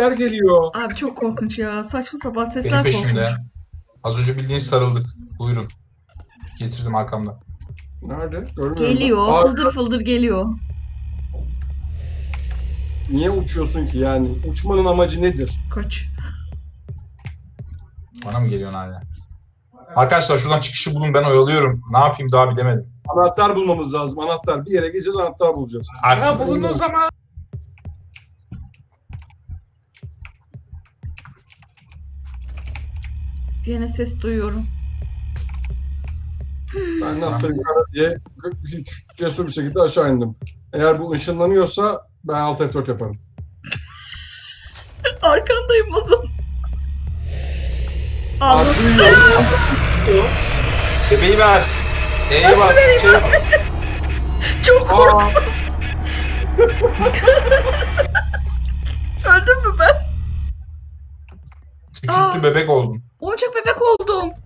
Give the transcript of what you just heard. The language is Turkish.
sesler geliyor. Abi çok korkunç ya. Saçma sapan sesler Benim korkunç. peşimde. Az önce bildiğiniz sarıldık. Buyurun. Getirdim arkamda. Nerede? Görmüyorum. Geliyor. Aa, Fıldır fıldır geliyor. niye uçuyorsun ki yani? Uçmanın amacı nedir? Kaç. Bana mı geliyorsun hala? Arkadaşlar şuradan çıkışı bulun ben oyalıyorum. Ne yapayım daha bilemedim. Anahtar bulmamız lazım. Anahtar. Bir yere gideceğiz anahtar bulacağız. Ara bulun o zaman. Yine ses duyuyorum. Ben aferin yukarı diye hiç cesur bir şekilde aşağı indim. Eğer bu ışınlanıyorsa ben alt F4 yaparım. Arkandayım Mazım. Duyuyorsun. Bebeği ver. E'ye bas. Şey. Çok korktum. Öldüm mü ben? Küçülttü bebek oldum. Oyuncak bebek oldum.